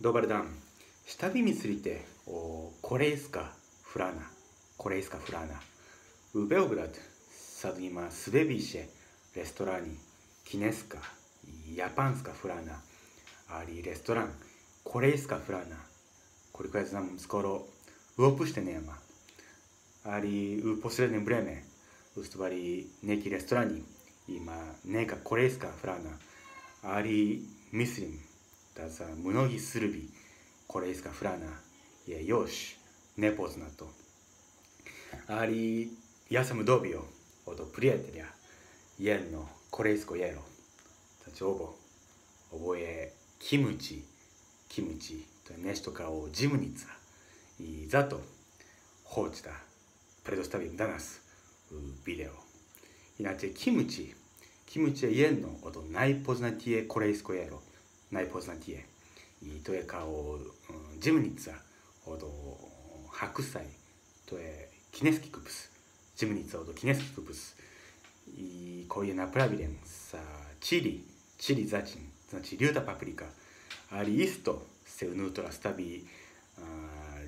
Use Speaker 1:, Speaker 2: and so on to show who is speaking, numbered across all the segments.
Speaker 1: ドバルダン。下火につりてこれですか？フラナ。これですか？フラナ。ウベオブラドサドニマスベビーシェレストランに。キネスカヤパンスカフラナ。アリレストラン。これですか？フラナ。これくらいずなむすころウオプシテネーマアリウポスレネブレメウストバリネキレストランに。今ネカこれですか？フラナ。アリミスリンだざ、むのぎするび、これいすかフラナ、いや、よし、ネポズナと。あり、やさむどびよ、おとプリエテリア、イえンの、これいすこやろ。たちおぼ、おぼえ、キムチ、キムチ、とねしとかをジムニツァ、いざと、ほうだ、プレドスタビンダナス、うビデオ。いなち、キムチ、キムチえンの、おとない。ポズナティエ、これいすこやろ。Najpoznatije. I to je kao dživnica od hakusai. To je kineski kupus. Dživnica od kineski kupus. I koji je napravljen sa čili, čili začin, znači ljuta paprika. Ali isto se unutra stavi uh,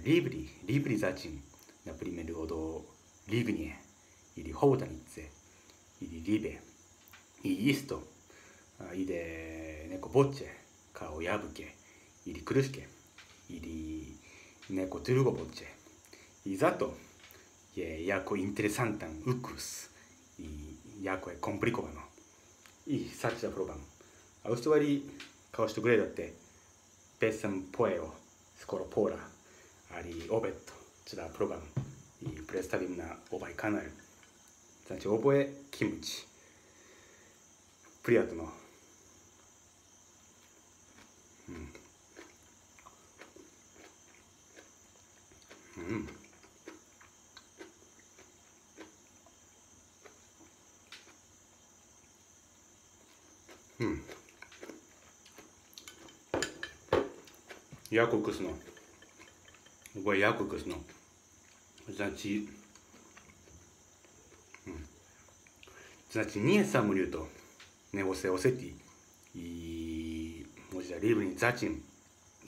Speaker 1: libri, libri začin, na primjer od lignje ili houtanice ili ribe. I isto uh, ide neko boće カオヤブケイリクルスケイリネコトゥルち、いざとイザトイエヤコインんレサンタンウクスイヤコエコンプリコバノイサチダプロバン。アウストワリカオシトグレっテペッサンポエオスコロポーラアリオベットチダプロバン。イプレスタビムナオバイカナルサチオボエキムチ。プリアトノうんうんヤククスのこれヤククスの значит значит не самолету не осе осети и может ливни зачин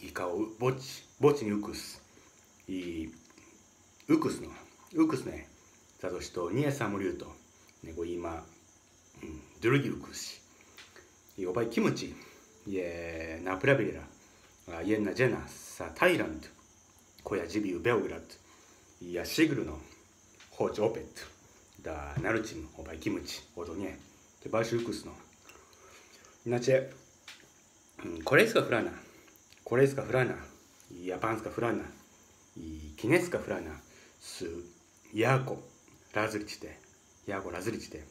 Speaker 1: и кау боч боч не укус и ウクスのウクスねサトシとニエサムリュウとネゴ今、うん、ドゥルギウクシヨバイキムチイエナプラビライエンナジェナサタイランドコヤジビウベオグラッドイヤシグルのホチオペットダナルチムオバイキムチオドニエテバシウクスのナチェ、うん、これスカフラナこれスカフラナイヤパンスカフラナいきねすかフラナス・ヤーコ・ラズリチテ、ヤーコ・ラズリチテ、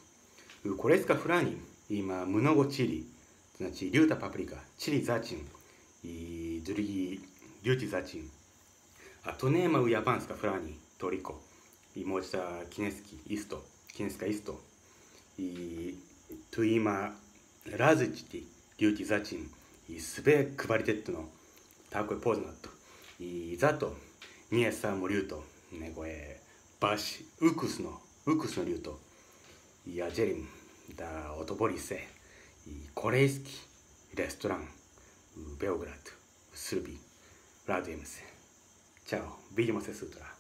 Speaker 1: ウコレスカ・フラーニン、イマ・ムノゴ・チリ、つま、リュータ・パプリカ、チリ・ザチン、イ・ズゥリギ・リティ・ザチン、アトネマ・ウヤ・バンスカ・フラーニ、トリコ、イモジタ・キネスキ・イスト、キネスカ・イスト、イ・トゥイマ・ラズリチティ、リュチ・ザチン、イ・スベ・クバリテッドの。タコ・ポーズナット、イ・ザト、ニエサ・モリュート、ね、こバシウクスのウクスの竜とヤジェリンダオトボリセコレイスキレストランベオグラッドスルビラディエムセチャオビリモセスートラ。